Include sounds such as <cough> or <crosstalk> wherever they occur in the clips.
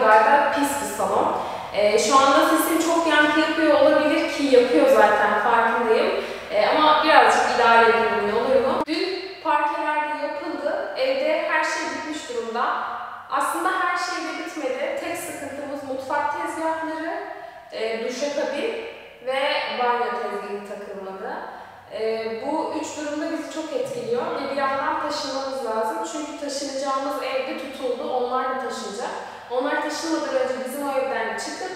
Da pis bir salon. Ee, şu anda sesim çok yankı yapıyor olabilir ki yapıyor zaten farkındayım. Ee, ama birazcık idare ne olur mu? Dün parkeler de yapıldı. Evde her şey bitmiş durumda. Aslında her şey de bitmedi. Tek sıkıntımız mutfak tezgahları, e, duşakabin ve banyo tezgahı takılmadı. E, bu üç durumda bizi çok etkiliyor ve bir yandan taşınmamız lazım. Çünkü taşınacağımız evde tutuldu. Onlar da taşınacak. Onlar taşınmadan önce bizim o evden çıkıp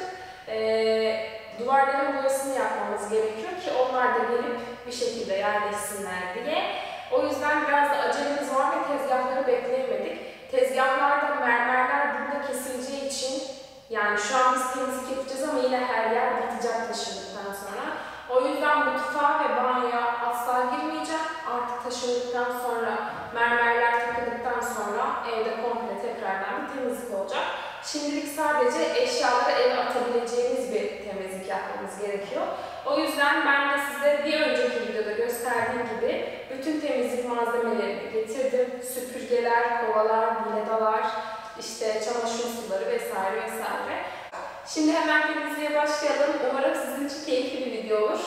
e, duvarların boyasını yapmamız gerekiyor ki onlar da gelip bir şekilde yerleşsinler diye. O yüzden biraz da acelemiz var ve tezgahları bekleyemedik. Tezgahlarda mermerler burada kesileceği için yani şu an biz temizlik yapacağız ama yine her yer batacak taşındıktan sonra. O yüzden mutfağa ve banyoya asla girmeyeceğim. Artık taşındıktan sonra, mermerler takıldıktan sonra evde komple tekrardan bir temizlik olacak. Şimdilik sadece eşyaları eve atabileceğimiz bir temizlik yapmamız gerekiyor. O yüzden ben de size bir önceki videoda gösterdiğim gibi bütün temizlik malzemelerini getirdim. Süpürgeler, kovalar, biledalar, işte çamaşır suları vesaire vesaire. Şimdi hemen temizliğe başlayalım. Umarım sizin için keyifli bir video olur.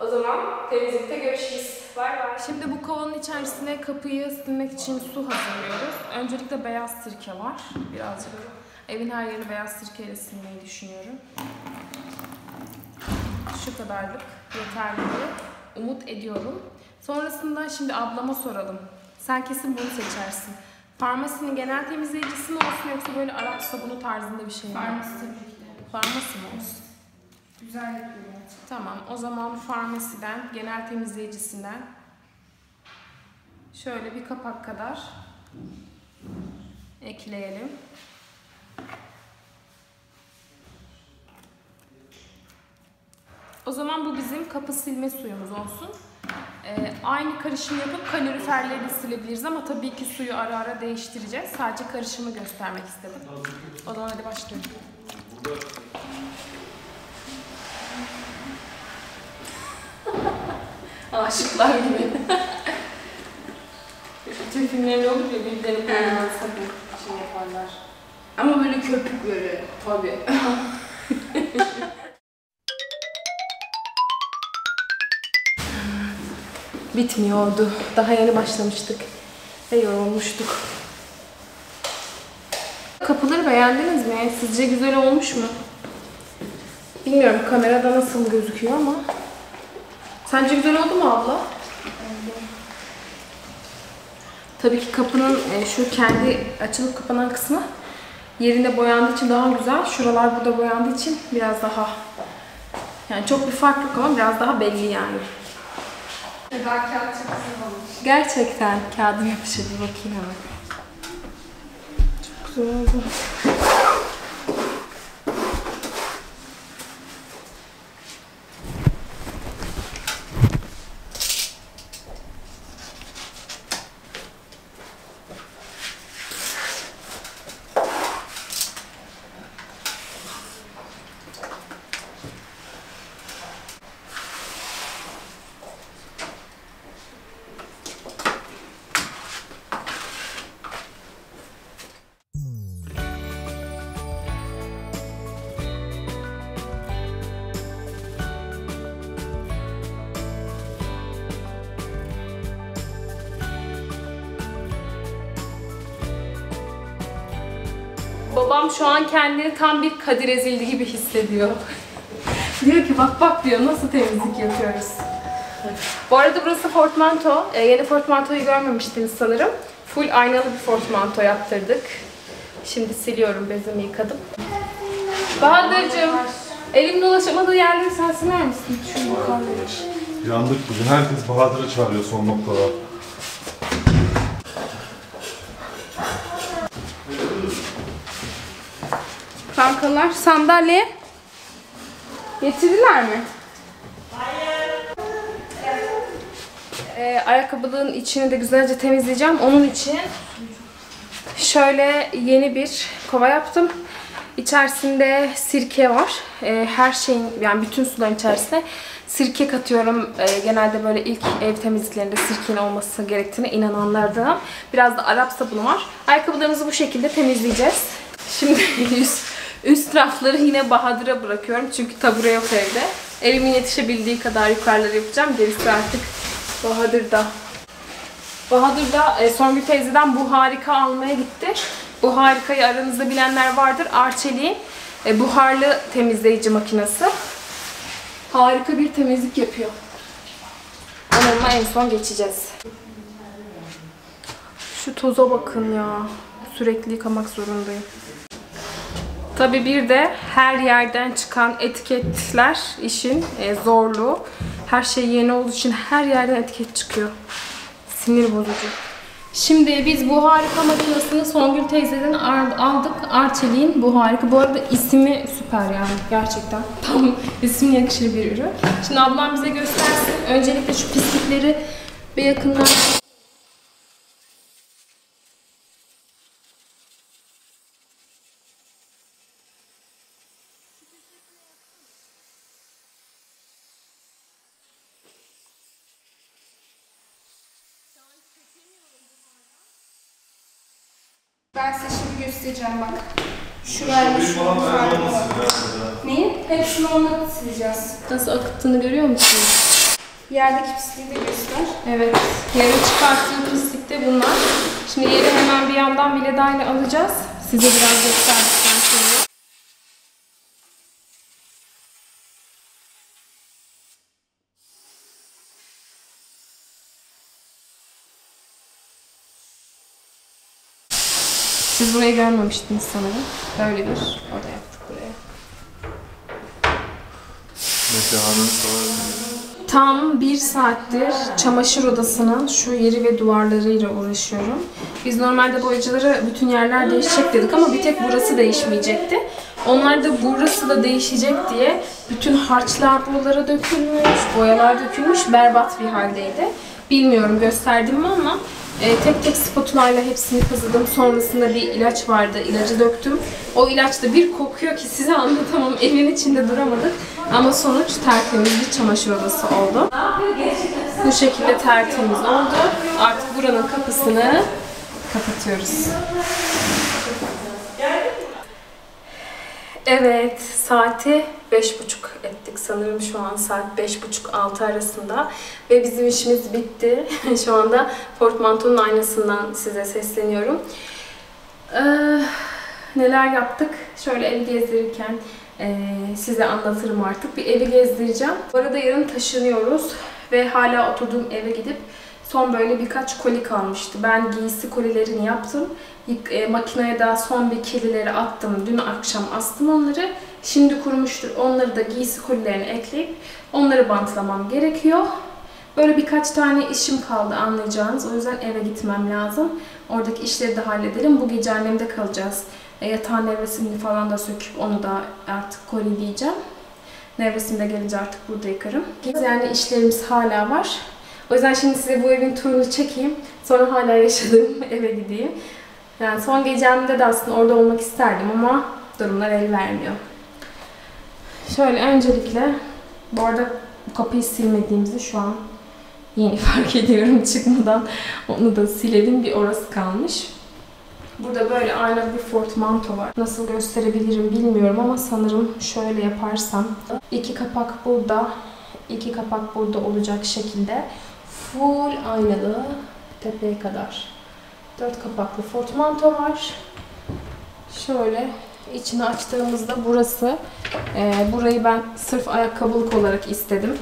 O zaman temizlikte görüşürüz. Bay bay. Şimdi bu kovanın içerisine kapıyı silmek için su hazırlıyoruz. Öncelikle beyaz sirke var. Birazcık evin her yerini beyaz sirkeyle silmeyi düşünüyorum. Şu kadarlık yeterli diye umut ediyorum. Sonrasında şimdi ablama soralım. Sen kesin bunu seçersin. Farmasinin genel temizleyicisi mi olsun yoksa böyle Arap sabunu tarzında bir şey mi? Farması tabii ki de. Farmasi mi olsun? Güzel yapıyor. Tamam. O zaman farmasiden, genel temizleyicisinden şöyle bir kapak kadar ekleyelim. O zaman bu bizim kapı silme suyumuz olsun. Ee, aynı karışımı yapıp kaloriferleri de silebiliriz ama tabii ki suyu ara ara değiştireceğiz. Sadece karışımı göstermek istedim. O zaman hadi başlayalım. <laughs> Aşıklar gibi. Türk filmlerinde olur ya birbirlerine koyulan sabun şey yaparlar. Ama böyle köpük böyle. Tabii. <laughs> Bitmiyordu. Daha yeni başlamıştık. Ve yorulmuştuk. Kapıları beğendiniz mi? Sizce güzel olmuş mu? Bilmiyorum kamerada nasıl gözüküyor ama. Sence güzel oldu mu abla? Tabii ki kapının e, şu kendi açılıp kapanan kısmı yerinde boyandığı için daha güzel. Şuralar burada boyandığı için biraz daha yani çok bir fark yok ama biraz daha belli yani. Olmuş. Gerçekten kağıdım yapışır bir bakayım hemen. Çok güzel oldu. Babam şu an kendini tam bir Kadir Ezildi gibi hissediyor. <laughs> diyor ki bak bak diyor nasıl temizlik yapıyoruz. Bu arada burası portmanto. Ee, yeni portmantoyu görmemiştiniz sanırım. Full aynalı bir portmanto yaptırdık. Şimdi siliyorum bezimi yıkadım. Bahadır'cığım elim dolaşamadığı yerleri sen siler misin? Yandık bugün. Herkes Bahadır'ı çağırıyor son noktada. Kankalar sandalye getirdiler mi? Ee, ayakkabılığın içini de güzelce temizleyeceğim. Onun için şöyle yeni bir kova yaptım. İçerisinde sirke var. Ee, her şeyin yani bütün suların içerisine sirke katıyorum. Ee, genelde böyle ilk ev temizliklerinde sirkenin olması gerektiğine inananlardan. Biraz da Arap sabunu var. Ayakkabılarımızı bu şekilde temizleyeceğiz. Şimdi <laughs> üst, üst rafları yine Bahadır'a bırakıyorum. Çünkü tabure yok evde. Elimin yetişebildiği kadar yukarıları yapacağım. Gerisi artık Bahadır'da. Bahadır da e, Songül teyzeden bu harika almaya gitti. Bu harikayı aranızda bilenler vardır. Arçelik'in e, buharlı temizleyici makinesi. Harika bir temizlik yapıyor. Onunla en son geçeceğiz. Şu toza bakın ya. Sürekli yıkamak zorundayım. Tabii bir de her yerden çıkan etiketler işin e, zorluğu. Her şey yeni olduğu için her yerden etiket çıkıyor. Sinir bozucu. Şimdi biz bu harika makinesini Songül teyzeden aldık. Arçelik'in bu harika. Bu arada ismi süper yani gerçekten. <laughs> Tam ismine yakışır bir ürün. Şimdi ablam bize göstersin. Öncelikle şu pislikleri bir yakından Ben size şimdi göstereceğim bak. Şurayla şu farkı var. Neyi? Hepsini onunla sileceğiz. nasıl akıttığını görüyor musunuz? Yerdeki pisliği de göster. Evet. Yarın çıkarttığım pislik de bunlar. Şimdi yeri hemen bir yandan biledayla alacağız. Size biraz gösterdikten sonra. Siz burayı görmemiştiniz sanırım. Böyle bir oda yaptık buraya. Mekanın. Tam bir saattir çamaşır odasının şu yeri ve duvarlarıyla uğraşıyorum. Biz normalde boyacılara bütün yerler değişecek dedik ama bir tek burası değişmeyecekti. Onlar da burası da değişecek diye bütün harçlar buralara dökülmüş, boyalar dökülmüş, berbat bir haldeydi. Bilmiyorum gösterdim mi ama e, tek tek spatula ile hepsini kazıdım. Sonrasında bir ilaç vardı, ilacı döktüm. O ilaç da bir kokuyor ki size <laughs> anlatamam. Evin içinde duramadık. Ama sonuç tertemiz bir çamaşır odası oldu. Bu şekilde tertemiz oldu. Artık buranın kapısını kapatıyoruz. Evet, saati beş buçuk ettik sanırım şu an saat beş buçuk altı arasında ve bizim işimiz bitti. <laughs> şu anda portmantonun aynasından size sesleniyorum. Ee, neler yaptık? Şöyle evi gezdirirken ee, size anlatırım artık. Bir evi gezdireceğim. Bu arada yarın taşınıyoruz ve hala oturduğum eve gidip son böyle birkaç koli kalmıştı. Ben giysi kolilerini yaptım. E, makineye daha son bir kirlileri attım. Dün akşam astım onları. Şimdi kurumuştur. Onları da giysi kolilerine ekleyip onları bantlamam gerekiyor. Böyle birkaç tane işim kaldı anlayacağınız. O yüzden eve gitmem lazım. Oradaki işleri de halledelim. Bu gece annemde kalacağız. E, yatağın nevresimini falan da söküp onu da artık kolileyeceğim. Nevresim de gelince artık burada yıkarım. Yani işlerimiz hala var. O yüzden şimdi size bu evin turunu çekeyim. Sonra hala yaşadığım <laughs> eve gideyim. Yani son gecemde de aslında orada olmak isterdim ama durumlar el vermiyor. Şöyle öncelikle bu arada kapıyı silmediğimizi şu an yeni <laughs> fark ediyorum çıkmadan. Onu da silelim. Bir orası kalmış. Burada böyle aynalı bir portmanto var. Nasıl gösterebilirim bilmiyorum ama sanırım şöyle yaparsam iki kapak burada, iki kapak burada olacak şekilde full aynalı tepeye kadar. Dört kapaklı portmanto var. Şöyle içini açtığımızda burası. e, burayı ben sırf ayakkabılık olarak istedim.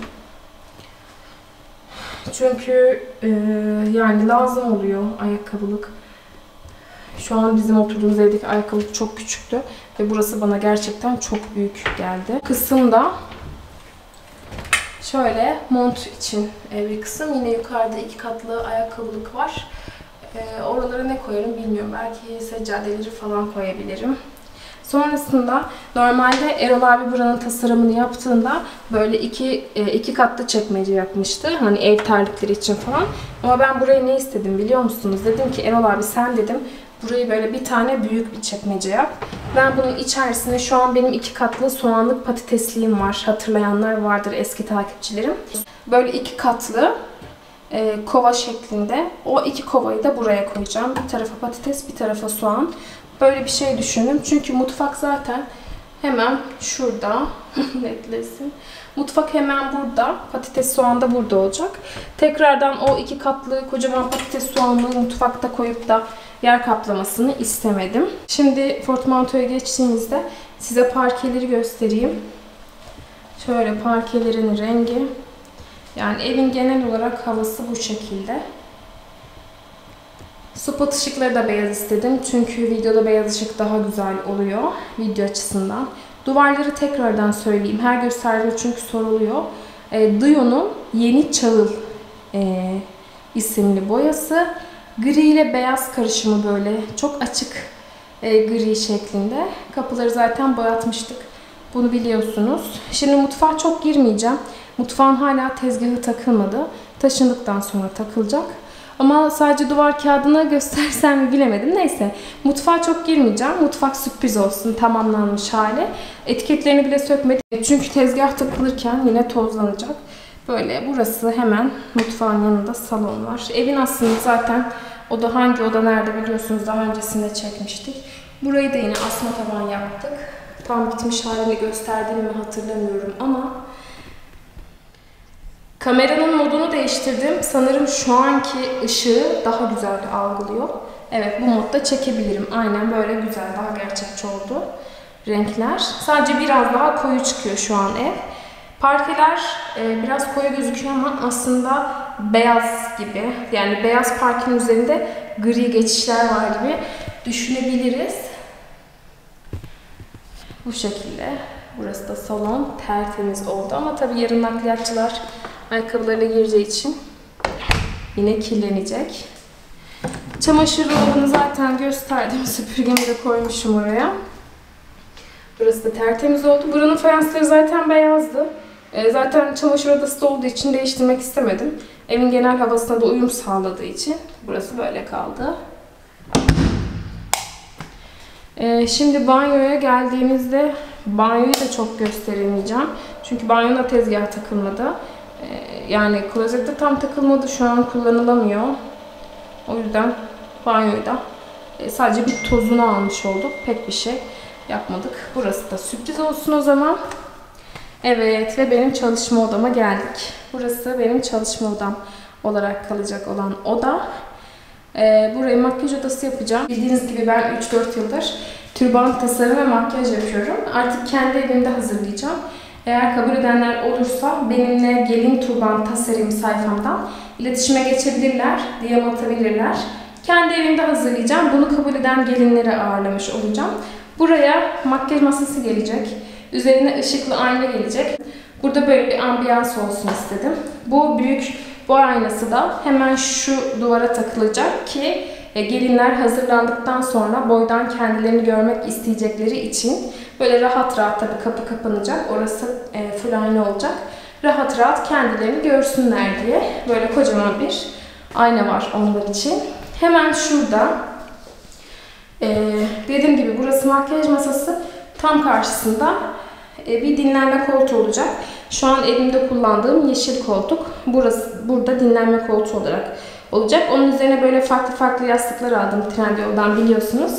Çünkü e, yani lazım oluyor ayakkabılık. Şu an bizim oturduğumuz evdeki ayakkabılık çok küçüktü ve burası bana gerçekten çok büyük geldi. Kısımda şöyle mont için e, bir kısım. Yine yukarıda iki katlı ayakkabılık var. E, oralara ne koyarım bilmiyorum. Belki seccadeleri falan koyabilirim. Sonrasında normalde Erol abi buranın tasarımını yaptığında böyle iki e, iki katlı çekmece yapmıştı. Hani ev terlikleri için falan. Ama ben burayı ne istedim biliyor musunuz? Dedim ki Erol abi sen dedim burayı böyle bir tane büyük bir çekmece yap. Ben bunun içerisine şu an benim iki katlı soğanlık patatesliğim var. Hatırlayanlar vardır eski takipçilerim. Böyle iki katlı e, kova şeklinde. O iki kovayı da buraya koyacağım. Bir tarafa patates, bir tarafa soğan. Böyle bir şey düşündüm. Çünkü mutfak zaten hemen şurada. <laughs> Netlesin. Mutfak hemen burada. Patates soğan da burada olacak. Tekrardan o iki katlı kocaman patates soğanlığı mutfakta koyup da yer kaplamasını istemedim. Şimdi portmantoya geçtiğimizde size parkeleri göstereyim. Şöyle parkelerin rengi. Yani evin genel olarak havası bu şekilde. Spot ışıkları da beyaz istedim. Çünkü videoda beyaz ışık daha güzel oluyor video açısından. Duvarları tekrardan söyleyeyim. Her gösterdiğim çünkü soruluyor. E, Dio'nun Yeni Çağıl e, isimli boyası. Gri ile beyaz karışımı böyle çok açık e, gri şeklinde. Kapıları zaten boyatmıştık. Bunu biliyorsunuz. Şimdi mutfağa çok girmeyeceğim. Mutfağın hala tezgahı takılmadı. Taşındıktan sonra takılacak. Ama sadece duvar kağıdını <laughs> göstersem bilemedim. Neyse. Mutfağa çok girmeyeceğim. Mutfak sürpriz olsun. Tamamlanmış hali. Etiketlerini bile sökmedim. Çünkü tezgah takılırken yine tozlanacak. Böyle burası hemen mutfağın yanında salon var. Evin aslında zaten oda hangi oda nerede biliyorsunuz daha öncesinde çekmiştik. Burayı da yine asma tavan yaptık. Tam bitmiş halini gösterdiğimi hatırlamıyorum ama Kameranın modunu değiştirdim. Sanırım şu anki ışığı daha güzel algılıyor. Evet bu modda çekebilirim. Aynen böyle güzel, daha gerçekçi oldu renkler. Sadece biraz daha koyu çıkıyor şu an ev. Parkeler e, biraz koyu gözüküyor ama aslında beyaz gibi. Yani beyaz parkenin üzerinde gri geçişler var gibi düşünebiliriz. Bu şekilde. Burası da salon. Tertemiz oldu ama tabii yarın nakliyatçılar ayakkabılarıyla gireceği için yine kirlenecek. Çamaşır dolabını zaten gösterdim. <laughs> Süpürgemi de koymuşum oraya. Burası da tertemiz oldu. Buranın fayansları zaten beyazdı. E, zaten çamaşır odası da olduğu için değiştirmek istemedim. Evin genel havasına da uyum sağladığı için burası böyle kaldı. E, şimdi banyoya geldiğimizde banyoyu da çok gösteremeyeceğim. Çünkü banyonun tezgah takılmadı. E, yani klozette tam takılmadı. Şu an kullanılamıyor. O yüzden banyoyu da sadece bir tozunu almış olduk. Pek bir şey yapmadık. Burası da sürpriz olsun o zaman. Evet ve benim çalışma odama geldik. Burası benim çalışma odam olarak kalacak olan oda. Ee, burayı makyaj odası yapacağım. Bildiğiniz gibi ben 3-4 yıldır türban tasarım ve makyaj yapıyorum. Artık kendi evimde hazırlayacağım. Eğer kabul edenler olursa benimle gelin turban tasarım sayfamdan iletişime geçebilirler, DM atabilirler. Kendi evimde hazırlayacağım. Bunu kabul eden gelinleri ağırlamış olacağım. Buraya makyaj masası gelecek. Üzerine ışıklı ayna gelecek. Burada böyle bir ambiyans olsun istedim. Bu büyük boy aynası da hemen şu duvara takılacak ki e, gelinler hazırlandıktan sonra boydan kendilerini görmek isteyecekleri için böyle rahat rahat tabii kapı kapanacak. Orası e, full ayna olacak. Rahat rahat kendilerini görsünler diye böyle kocaman bir ayna var onlar için. Hemen şurada ee, dediğim gibi burası makyaj masası. Tam karşısında e, bir dinlenme koltuğu olacak. Şu an elimde kullandığım yeşil koltuk. Burası burada dinlenme koltuğu olarak olacak. Onun üzerine böyle farklı farklı yastıklar aldım Trendyol'dan biliyorsunuz.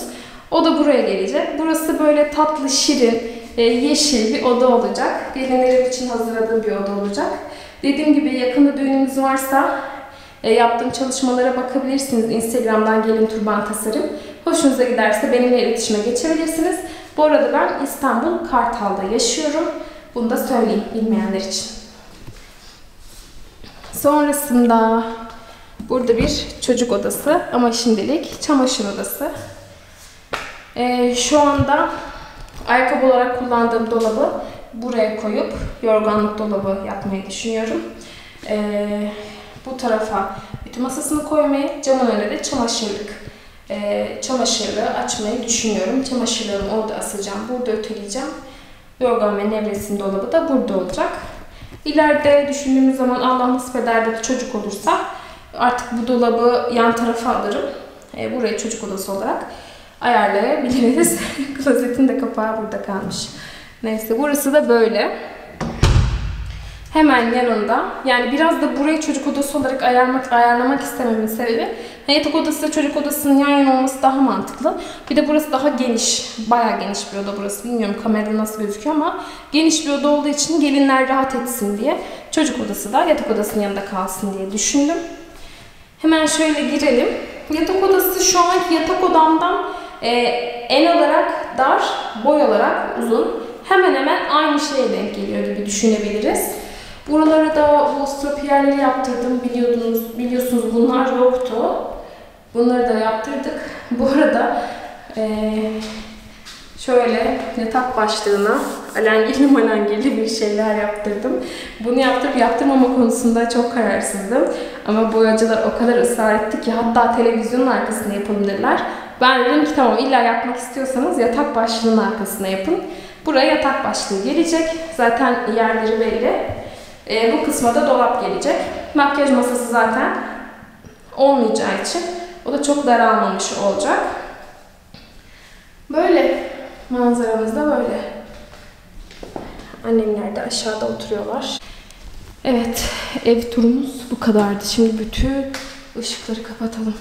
O da buraya gelecek. Burası böyle tatlı, şirin, e, yeşil bir oda olacak. Gelinlerim için hazırladığım bir oda olacak. Dediğim gibi yakında düğünümüz varsa e, yaptığım çalışmalara bakabilirsiniz. Instagram'dan gelin turban tasarım. Hoşunuza giderse benimle iletişime geçebilirsiniz. Bu arada ben İstanbul Kartal'da yaşıyorum. Bunu da söyleyeyim bilmeyenler için. Sonrasında burada bir çocuk odası ama şimdilik çamaşır odası. Ee, şu anda ayakkabı olarak kullandığım dolabı buraya koyup yorganlık dolabı yapmayı düşünüyorum. Ee, bu tarafa ütü masasını koymayı, camın önüne de çamaşırlık e, çamaşırlığı açmayı düşünüyorum. Çamaşırlarımı orada asacağım, burada öteleyeceğim. Yorgan ve nevresim dolabı da burada olacak. İleride düşündüğümüz zaman Allah nasip eder de çocuk olursa artık bu dolabı yan tarafa alırım. E, burayı çocuk odası olarak ayarlayabiliriz. <laughs> Klozetin de kapağı burada kalmış. Neyse burası da böyle. Hemen yanında. Yani biraz da burayı çocuk odası olarak ayarlamak, ayarlamak istememin sebebi yatak odası ile çocuk odasının yan yana olması daha mantıklı. Bir de burası daha geniş. Bayağı geniş bir oda burası. Bilmiyorum kamerada nasıl gözüküyor ama geniş bir oda olduğu için gelinler rahat etsin diye çocuk odası da yatak odasının yanında kalsın diye düşündüm. Hemen şöyle girelim. Yatak odası şu anki yatak odamdan e, en olarak dar, boy olarak uzun. Hemen hemen aynı şeye denk geliyor gibi düşünebiliriz. Buralara da bu stropiyerleri yaptırdım. Biliyordunuz, biliyorsunuz bunlar yoktu. Bunları da yaptırdık. Bu arada e, şöyle yatak başlığına alengirli malengirli bir şeyler yaptırdım. Bunu yaptırıp yaptırmama konusunda çok kararsızdım. Ama boyacılar o kadar ısrar etti ki hatta televizyonun arkasına yapalım dediler. Ben dedim ki tamam illa yapmak istiyorsanız yatak başlığının arkasına yapın. Buraya yatak başlığı gelecek. Zaten yerleri belli. Ee, bu kısma da dolap gelecek. Makyaj masası zaten olmayacağı için o da çok daralmamış olacak. Böyle manzaramız da böyle. Annemler de aşağıda oturuyorlar. Evet, ev turumuz bu kadardı. Şimdi bütün ışıkları kapatalım.